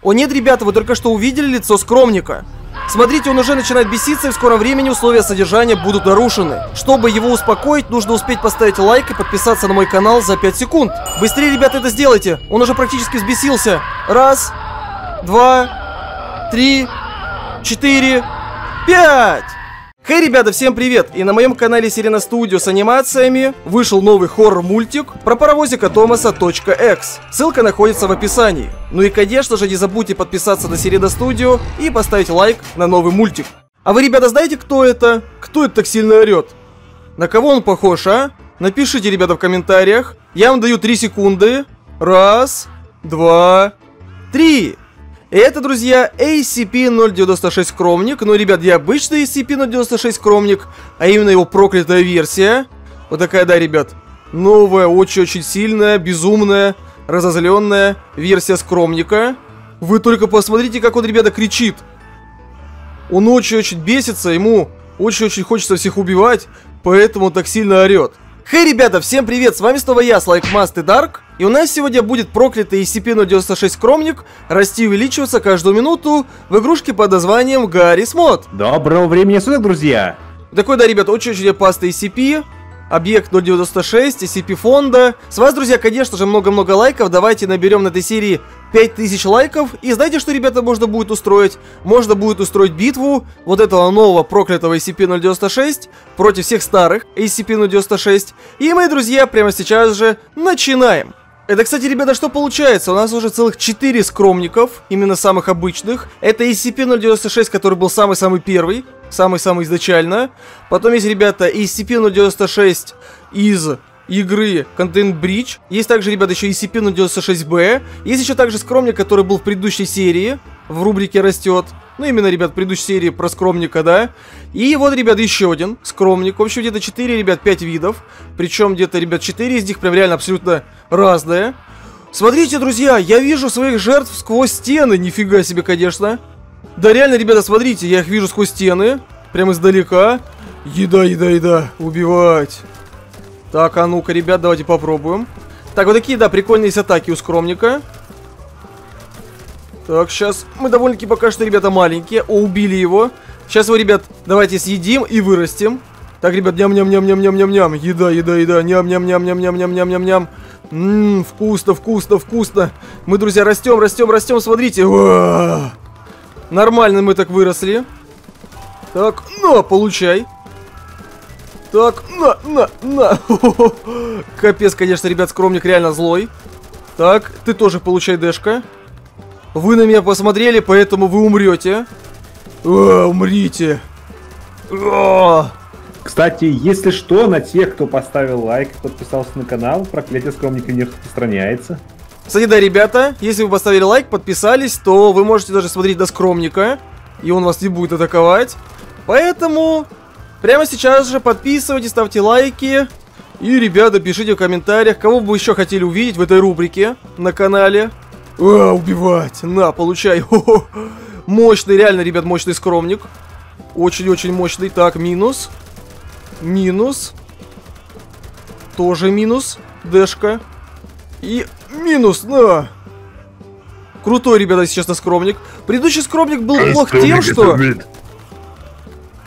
О нет, ребята, вы только что увидели лицо скромника. Смотрите, он уже начинает беситься, и в скором времени условия содержания будут нарушены. Чтобы его успокоить, нужно успеть поставить лайк и подписаться на мой канал за 5 секунд. Быстрее, ребята, это сделайте. Он уже практически взбесился. Раз, два, три, четыре, пять. Хей, ребята, всем привет! И на моем канале Сирена Студио с анимациями вышел новый хоррор-мультик про паровозика Томаса .x. Ссылка находится в описании. Ну и, конечно же, не забудьте подписаться на Сирена Студио и поставить лайк на новый мультик. А вы, ребята, знаете, кто это? Кто это так сильно орет? На кого он похож, а? Напишите, ребята, в комментариях. Я вам даю 3 секунды. Раз, два, три. Это, друзья, ACP-096 Скромник. Ну, ребят, не обычный ACP-096 Скромник, а именно его проклятая версия. Вот такая, да, ребят. Новая, очень-очень сильная, безумная, разозленная версия Скромника. Вы только посмотрите, как он, ребята, кричит. Он очень-очень бесится, ему очень-очень хочется всех убивать, поэтому он так сильно орет. Хей, ребята, всем привет, с вами снова я, Слайкмаст и Дарк. И у нас сегодня будет проклятый SCP-096 Скромник расти и увеличиваться каждую минуту в игрушке под названием Гаррис Мод. Доброго времени суток, друзья! Такой, да, ребят, очень-очень опасный SCP. Объект 096, SCP фонда. С вас, друзья, конечно же, много-много лайков. Давайте наберем на этой серии 5000 лайков. И знаете, что, ребята, можно будет устроить? Можно будет устроить битву вот этого нового проклятого SCP-096 против всех старых SCP-096. И мы, друзья, прямо сейчас же начинаем. Это, кстати, ребята, что получается? У нас уже целых 4 скромников, именно самых обычных. Это SCP-096, который был самый-самый первый, самый-самый изначально. Потом есть, ребята, SCP-096 из игры Content Breach. Есть также, ребята, еще SCP-096-B. Есть еще также скромник, который был в предыдущей серии, в рубрике «Растет». Ну, именно, ребят, предыдущей серии про скромника, да. И вот, ребят, еще один скромник. В общем, где-то 4, ребят, 5 видов. Причем где-то, ребят, 4 из них прям реально абсолютно разные. Смотрите, друзья, я вижу своих жертв сквозь стены. Нифига себе, конечно. Да реально, ребята, смотрите, я их вижу сквозь стены. Прям издалека. Еда, еда, еда. Убивать. Так, а ну-ка, ребят, давайте попробуем. Так, вот такие, да, прикольные есть атаки у скромника. Так, сейчас мы довольно-таки пока что, ребята, маленькие. О, убили его. Сейчас его, ребят, давайте съедим и вырастим. Так, ребят, ням-ням-ням-ням-ням-ням-ням. Еда, еда, еда. Ням-ням-ням-ням-ням-ням-ням-ням. Ммм, вкусно, вкусно, вкусно. Мы, друзья, растем, растем, растем, смотрите. Уа! Нормально мы так выросли. Так, на, получай. Так, на, на, на. Капец, конечно, ребят, скромник реально злой. Так, ты тоже получай дэшка. Вы на меня посмотрели, поэтому вы умрете. А, умрите. А. Кстати, если что, на тех, кто поставил лайк, подписался на канал, проклятие скромника не распространяется. Кстати, да, ребята, если вы поставили лайк, подписались, то вы можете даже смотреть до скромника, и он вас не будет атаковать. Поэтому прямо сейчас же подписывайтесь, ставьте лайки. И, ребята, пишите в комментариях, кого бы вы еще хотели увидеть в этой рубрике на канале. А, убивать. На, получай. Хо -хо. Мощный, реально, ребят, мощный скромник. Очень-очень мощный. Так, минус. Минус. Тоже минус. Дэшка. И минус, на. Крутой, ребята, сейчас на скромник. Предыдущий скромник был а плох тем, что...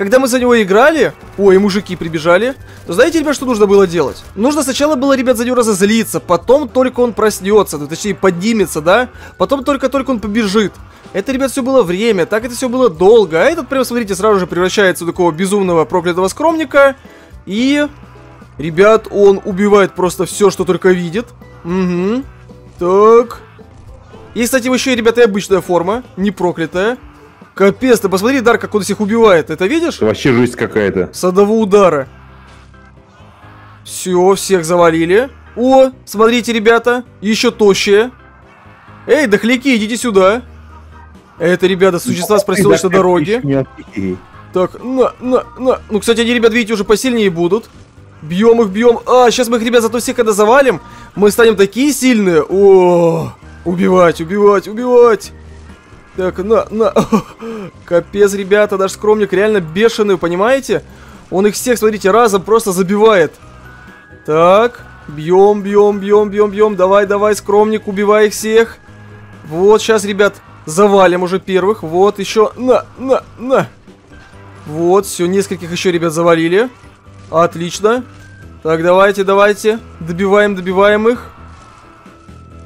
Когда мы за него играли, ой, мужики прибежали, то знаете, ребят, что нужно было делать? Нужно сначала было, ребят, за него разозлиться, потом только он проснется, ну, точнее, поднимется, да? Потом только-только он побежит. Это, ребят, все было время, так это все было долго. А этот, прям, смотрите, сразу же превращается в такого безумного проклятого скромника. И, ребят, он убивает просто все, что только видит. Угу. Так. Есть, кстати, еще и, ребята, и обычная форма, не проклятая. Капец, ты посмотри, Дар, как он всех убивает. Это видишь? Это вообще жизнь какая-то. С одного удара. Все, всех завалили. О, смотрите, ребята, еще тощие. Эй, дохляки, идите сюда. Это, ребята, существа с проселочной дороги. Так, на, на, на. Ну, кстати, они, ребят, видите, уже посильнее будут. Бьем их, бьем. А, сейчас мы их, ребят, зато всех когда завалим, мы станем такие сильные. О, убивать, убивать, убивать. Так, на, на. Капец, ребята, даже скромник реально бешеный, понимаете? Он их всех, смотрите, разом просто забивает. Так, бьем, бьем, бьем, бьем, бьем. Давай, давай, скромник, убивай их всех. Вот, сейчас, ребят, Завалим уже первых. Вот, еще. На, на, на. Вот, все, нескольких еще ребят завалили. Отлично. Так, давайте, давайте. Добиваем, добиваем их.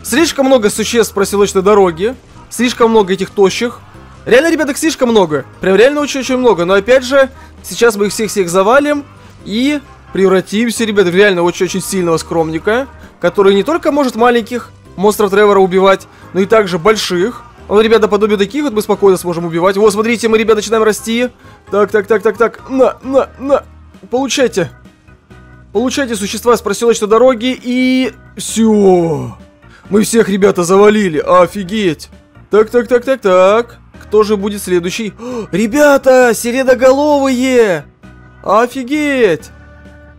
Слишком много существ проселочной дороге. Слишком много этих тощих. Реально, ребята, слишком много. Прям реально очень-очень много. Но опять же, сейчас мы их всех-всех завалим. И превратимся, ребята, в реально очень-очень сильного скромника. Который не только может маленьких монстров Тревора убивать, но и также больших. Он, ребята, подобие таких вот мы спокойно сможем убивать. Вот, смотрите, мы, ребята, начинаем расти. Так, так, так, так, так. На, на, на. Получайте. Получайте существа с проселочной дороги и... Все. Мы всех, ребята, завалили. Офигеть. Так, так, так, так, так. Кто же будет следующий? О, ребята, сиреноголовые. Офигеть.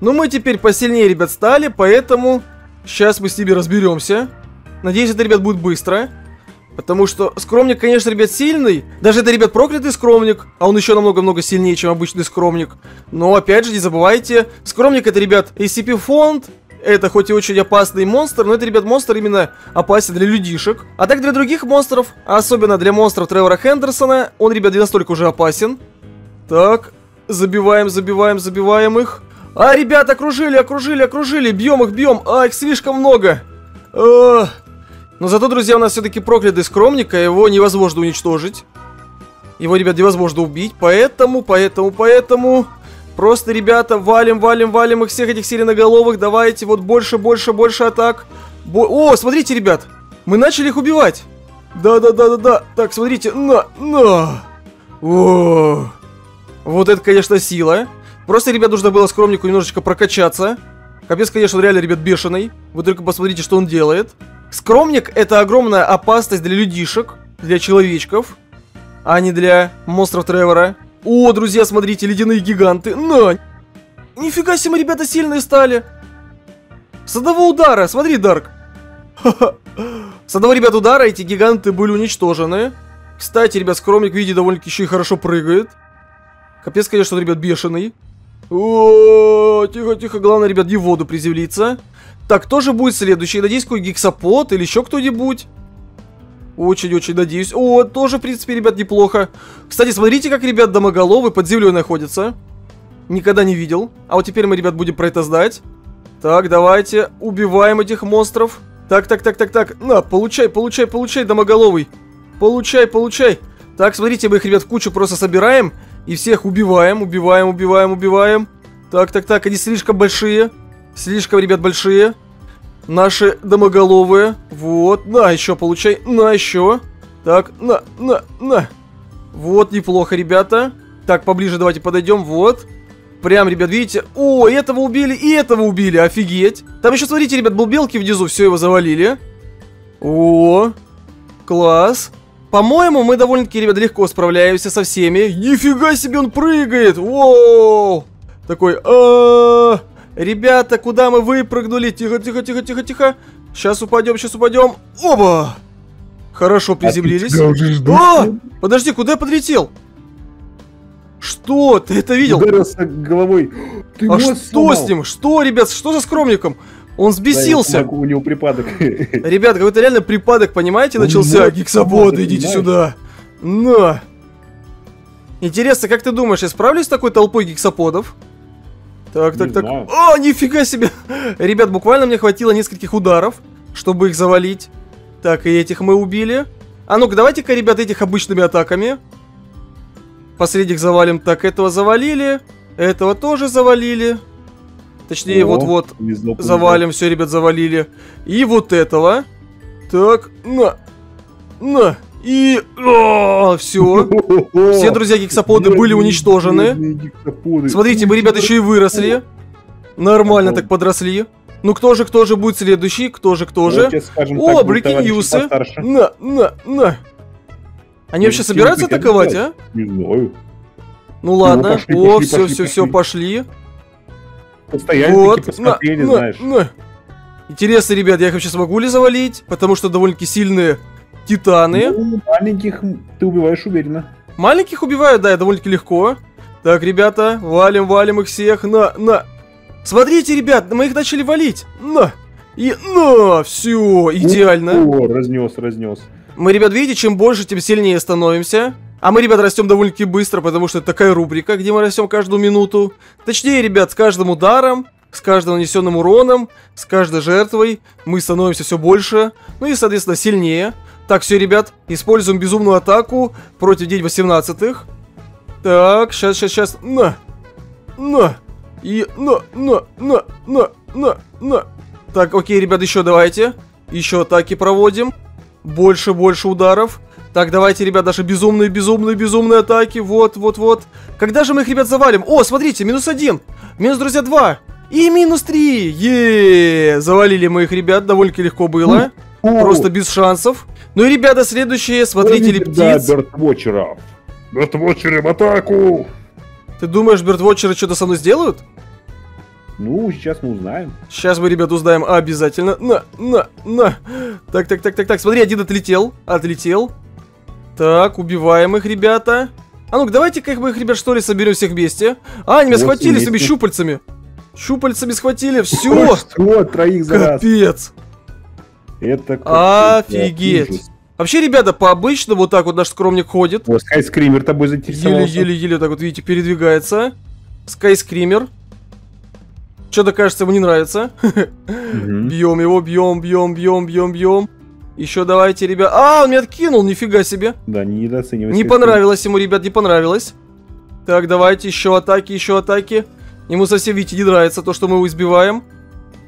Ну, мы теперь посильнее, ребят, стали, поэтому... Сейчас мы с ними разберемся. Надеюсь, это, ребят, будет быстро. Потому что скромник, конечно, ребят, сильный. Даже это, ребят, проклятый скромник. А он еще намного-много сильнее, чем обычный скромник. Но, опять же, не забывайте, скромник это, ребят, SCP-фонд. Это хоть и очень опасный монстр, но это, ребят, монстр именно опасен для людишек. А так для других монстров, а особенно для монстров Тревора Хендерсона, он, ребят, не настолько уже опасен. Так, забиваем, забиваем, забиваем их. А, ребят, окружили, окружили, окружили, бьем их, бьем. А, их слишком много. Ах. Но зато, друзья, у нас все-таки проклятый скромника, его невозможно уничтожить. Его, ребят, невозможно убить, поэтому, поэтому, поэтому... Просто, ребята, валим, валим, валим их всех этих сиреноголовых, давайте, вот больше, больше, больше атак. Бо О, смотрите, ребят, мы начали их убивать. Да-да-да-да-да, так, смотрите, на, на. О, вот это, конечно, сила. Просто, ребят, нужно было скромнику немножечко прокачаться. Капец, конечно, он реально, ребят, бешеный. Вы только посмотрите, что он делает. Скромник это огромная опасность для людишек, для человечков, а не для монстров Тревора. О, друзья, смотрите, ледяные гиганты. На! Нифига себе, ребята, сильные стали. С одного удара, смотри, Дарк. С одного, ребят, удара эти гиганты были уничтожены. Кстати, ребят, скромник, видите, довольно-таки еще и хорошо прыгает. Капец, конечно, ребят, бешеный. Тихо, тихо, главное, ребят, не в воду приземлиться. Так, кто же будет следующий? Надеюсь, какой гексапод или еще кто-нибудь? Очень-очень надеюсь. О, тоже, в принципе, ребят, неплохо. Кстати, смотрите, как, ребят, домоголовы под землей находятся. Никогда не видел. А вот теперь мы, ребят, будем про это знать. Так, давайте убиваем этих монстров. Так, так, так, так, так. На, получай, получай, получай, домоголовый. Получай, получай. Так, смотрите, мы их, ребят, в кучу просто собираем. И всех убиваем, убиваем, убиваем, убиваем. Так, так, так, они слишком большие. Слишком, ребят, большие. Наши домоголовые. Вот, на, еще получай. На, еще. Так, на, на, на. Вот, неплохо, ребята. Так, поближе давайте подойдем. Вот. Прям, ребят, видите? О, этого убили, и этого убили, офигеть. Там еще, смотрите, ребят, был белки внизу, все его завалили. О, класс. По-моему, мы довольно-таки, ребят, легко справляемся со всеми. Нифига себе, он прыгает. Воу. Такой, а. Ребята, куда мы выпрыгнули? Тихо, тихо, тихо, тихо, тихо. Сейчас упадем, сейчас упадем. Оба! Хорошо а приземлились. А, а! Подожди, куда я подлетел? Что? Ты это видел? Ударился головой. Ты а что сломал. с ним? Что, ребят, что за скромником? Он взбесился. Да, у него припадок. Ребят, какой-то реально припадок, понимаете, начался. Гексаботы, идите сюда. На. Интересно, как ты думаешь, я справлюсь с такой толпой гексаподов? Так, так, так. О, нифига себе! Ребят, буквально мне хватило нескольких ударов, чтобы их завалить. Так, и этих мы убили. А ну-ка, давайте-ка, ребят, этих обычными атаками. Последних завалим. Так, этого завалили. Этого тоже завалили. Точнее, вот-вот. Завалим, все, ребят, завалили. И вот этого. Так, на. На. И... Все. Все друзья гексаподы были уничтожены. Смотрите, мы, ребята, еще и выросли. Нормально так подросли. Ну кто же, кто же будет следующий? Кто же, кто же? О, Брикиньюсы. На, на, на. Они вообще собираются атаковать, а? Не знаю. Ну ладно. О, все, все, все, пошли. вот, на, знаешь. На. Интересно, ребят, я их вообще смогу ли завалить? Потому что довольно-таки сильные Титаны. Ну, маленьких ты убиваешь уверенно. Маленьких убиваю, да, довольно-таки легко. Так, ребята, валим, валим их всех. На, на. Смотрите, ребят, мы их начали валить. На. И на, все, идеально. О, разнес, разнес. Мы, ребят, видите, чем больше, тем сильнее становимся. А мы, ребят, растем довольно-таки быстро, потому что это такая рубрика, где мы растем каждую минуту. Точнее, ребят, с каждым ударом, с каждым нанесенным уроном, с каждой жертвой мы становимся все больше, ну и, соответственно, сильнее. Так, все, ребят, используем безумную атаку против день 18 -х. Так, сейчас, сейчас, сейчас, на, на, и на, на, на, на, на, на. Так, окей, ребят, еще давайте. Еще атаки проводим. Больше, больше ударов. Так, давайте, ребят, даже безумные, безумные, безумные атаки. Вот, вот, вот. Когда же мы их, ребят, завалим? О, смотрите, минус один. Минус, друзья, два. И минус три. Еее. Завалили мы их, ребят, довольно-таки легко было. Просто без шансов. Ну и, ребята, следующие, смотрители птиц. Да, Бертвотчеров. Бертвотчеры в атаку! Ты думаешь, Бертвотчеры что-то со мной сделают? Ну, сейчас мы узнаем. Сейчас мы, ребят, узнаем обязательно. На, на, на. Так, так, так, так, так. Смотри, один отлетел. Отлетел. Так, убиваем их, ребята. А ну-ка, давайте-ка их, мы их, ребят, что ли, соберем всех вместе. А, они меня схватили своими щупальцами. Щупальцами схватили, все. Что, троих за раз. Это Офигеть. Вообще, ребята, по обычному вот так вот наш скромник ходит. О, Скайскример тобой заинтересовался. Еле-еле-еле так вот, видите, передвигается. Скайскример. Что-то, кажется, ему не нравится. Бьем его, бьем, бьем, бьем, бьем, бьем. Еще давайте, ребят. А, он меня откинул, нифига себе. Да, не недооценивай. Не понравилось ему, ребят, не понравилось. Так, давайте, еще атаки, еще атаки. Ему совсем, видите, не нравится то, что мы его избиваем.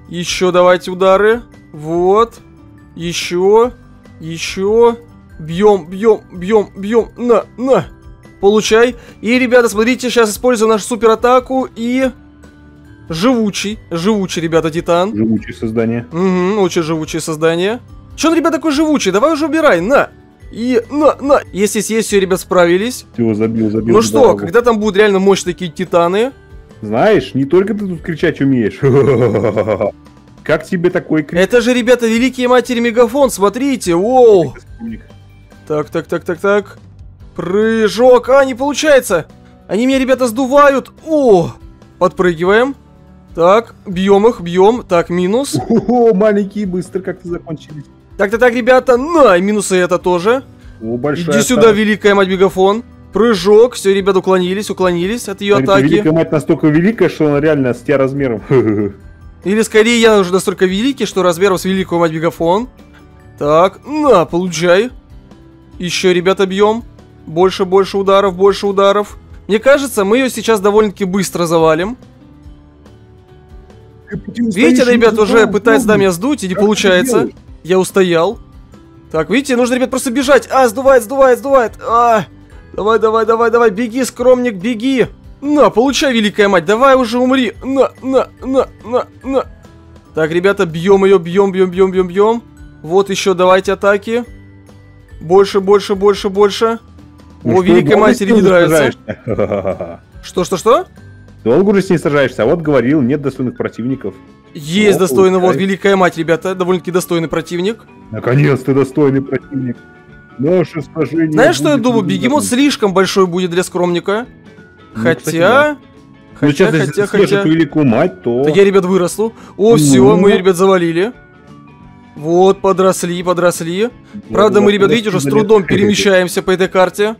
Еще давайте удары. Вот. Еще. Еще. Бьем, бьем, бьем, бьем. На, на. Получай. И, ребята, смотрите, сейчас используем нашу супер атаку и... Живучий, живучий, ребята, Титан. Живучее создание. Угу, очень живучее создание. Че он, ребят, такой живучий? Давай уже убирай, на! И на, на! Если съесть все, ребят, справились. Все, забил, забил. Ну что, когда там будут реально мощные такие титаны? Знаешь, не только ты тут кричать умеешь. Как тебе такой крик? Это же, ребята, великие матери Мегафон, смотрите, воу! Так, так, так, так, так. Прыжок, а, не получается! Они меня, ребята, сдувают! О! Подпрыгиваем. Так, бьем их, бьем. Так, минус. О, маленькие быстро как-то закончились. Так-то так, ребята, на, минусы это тоже. О, большая Иди сюда, великая мать Мегафон. Прыжок, все, ребята, уклонились, уклонились от ее Смотри, атаки. Великая мать настолько великая, что она реально с тебя размером. Или скорее я уже настолько великий, что размером с великую мать Мегафон. Так, на, получай. Еще, ребята, бьем. Больше, больше ударов, больше ударов. Мне кажется, мы ее сейчас довольно-таки быстро завалим. Видите, ребят, уже пытается да, меня сдуть, и не получается. Я устоял. Так, видите, нужно, ребят, просто бежать. А, сдувает, сдувает, сдувает. А, давай, давай, давай, давай, беги, скромник, беги. На, получай, великая мать, давай уже умри. На, на, на, на, на. Так, ребята, бьем ее, бьем, бьем, бьем, бьем, бьем. Вот еще давайте атаки. Больше, больше, больше, больше. Ну О, великой матери не нравится. Что, что, что? Долго уже с ней сражаешься, а вот говорил, нет достойных противников. Есть О, достойный, вот, великая мать, ребята, довольно-таки достойный противник. Наконец-то достойный противник. Наше сражение Знаешь, что я думаю? Бегемот слишком большой будет для скромника. Ну, Хотя... да. Ну, Хотя, сейчас, если хотя, съешь хотя... эту великую мать, то... Так я, ребят, выросла. О, все, Ну. мы, ребят, завалили. Вот, подросли, подросли. Правда, мы, ребят, видите, уже с трудом перемещаемся по этой карте.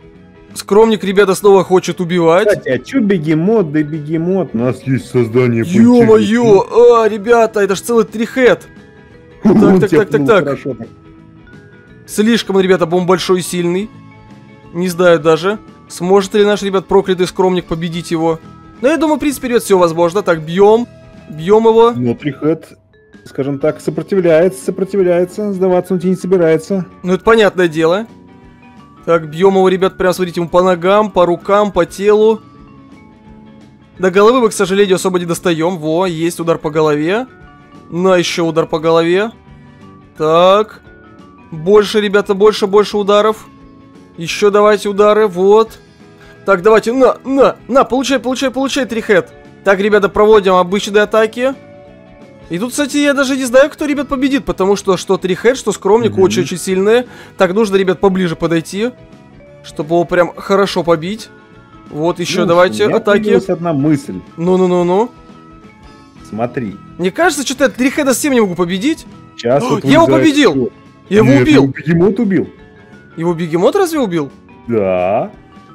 Скромник, ребята, снова хочет убивать. Кстати, а чё бегемот, да бегемот? У нас есть создание Ё-моё! А, ребята, это ж целый трихет. Так, так, так, так, так. Слишком, ребята, бомб большой и сильный. Не знаю даже, сможет ли наш, ребят, проклятый скромник победить его. Но я думаю, в принципе, ребят, все возможно. Так, бьем. Бьем его. Но Трихет, скажем так, сопротивляется, сопротивляется, сдаваться он тебе не собирается. Ну, это понятное дело. Так, бьем его, ребят, прям, смотрите, ему по ногам, по рукам, по телу. До головы мы, к сожалению, особо не достаем. Во, есть удар по голове. На, еще удар по голове. Так. Больше, ребята, больше, больше ударов. Еще давайте удары, вот. Так, давайте, на, на, на, получай, получай, получай, трихет. Так, ребята, проводим обычные атаки. И тут, кстати, я даже не знаю, кто, ребят, победит, потому что что трихет, что скромник очень-очень сильные. Так, нужно, ребят, поближе подойти, чтобы его прям хорошо побить. Вот еще Ну, давайте у меня атаки. одна мысль. Ну-ну-ну-ну. Смотри. Мне кажется, что-то я трихеда совсем не могу победить. Сейчас О, вот я его победил! всё. Я его Нет, убил! Бегемот убил. Его бегемот разве убил? Да.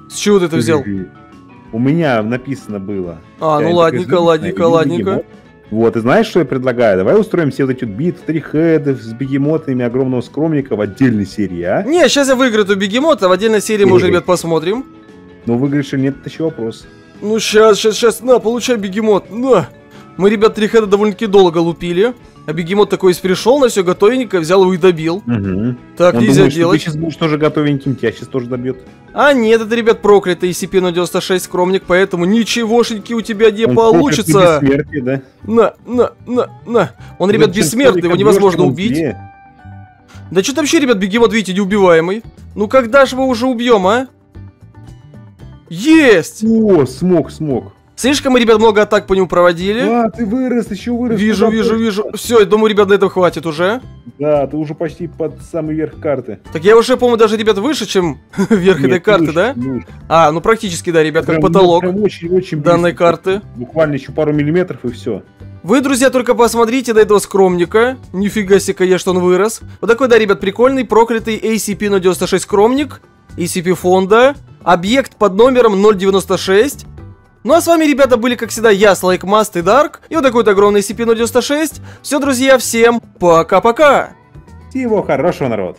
С чего ты это взял? У меня написано было. А, ну Я ладненько, такой, ладненько, «Бегемот». ладненько. Вот, и знаешь, что я предлагаю? Давай устроим все вот эти битвы, трихедов с бегемотами огромного скромника в отдельной серии, а? Не, сейчас я выиграю эту бегемота, в отдельной серии мы уже, ребят, посмотрим. Но выиграешь или нет, это еще вопрос. Ну, сейчас, сейчас, сейчас, на, получай бегемот, на. Мы, ребят, три хэда довольно-таки долго лупили. А бегемот такой весь пришел, на все готовенько, взял его и добил. Угу. Так Он нельзя думает, что делать. ты сейчас будешь тоже готовеньким, тебя сейчас тоже добьет. А нет, это, ребят, проклятый SCP-096 скромник, поэтому ничегошеньки у тебя не Он получится. бессмертие, да? На, на, на, на. Он, ребят, чем бессмертный, его невозможно убить. злее. Да что вообще, ребят, бегемот, видите, неубиваемый. Ну когда же мы уже убьем, а? Есть! О, смог, смог. Слишком мы, ребят, много атак по нему проводили. А, ты вырос, еще вырос. Вижу, куда вижу, вижу. Все, я думаю, ребят, на этом хватит уже. Да, ты уже почти под самый верх карты. Так я уже, по-моему, даже, ребят, выше, чем верх этой карты, выше, да? выше. А, ну практически, да, ребят, как Прям, ну, потолок прям очень, очень данной близко. карты. Буквально еще пару миллиметров и все. Вы, друзья, только посмотрите на этого скромника. Нифига себе, конечно, он вырос. Вот такой, да, ребят, прикольный, проклятый ACP-096 скромник. ACP фонда. Объект под номером 096. Ну а с вами, ребята, были, как всегда, я, Слайкмаст и Дарк. И вот такой вот огромный SCP-096. Все, друзья, всем пока-пока. Всего хорошего, народ.